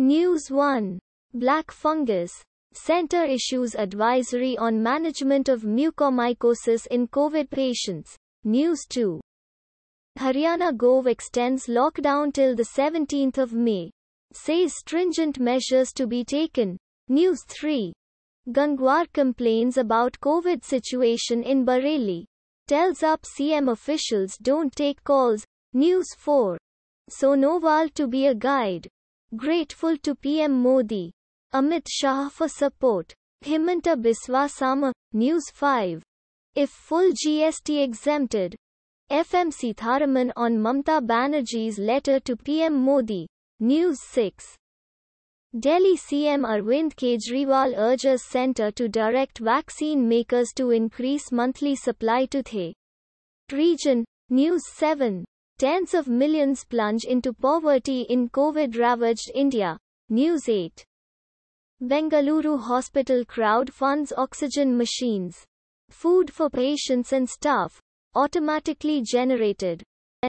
News 1. Black fungus. Center issues advisory on management of mucormycosis in COVID patients. News 2. Haryana Gov extends lockdown till the 17th of May. Says stringent measures to be taken. News 3. Gangwar complains about COVID situation in Bareilly. Tells up CM officials don't take calls. News 4. Sonowal to be a guide. Grateful to PM Modi. Amit Shah for support. Himanta Biswa Sarma. News 5. If full GST exempted. FM Sitharaman on Mamata Banerjee's letter to PM Modi. News 6. Delhi CM Arvind Kejriwal urges centre to direct vaccine makers to increase monthly supply to The region. News 7. Tens of millions plunge into poverty in COVID-ravaged India. News 8. Bengaluru hospital crowd funds oxygen machines. Food for patients and staff. Automatically generated.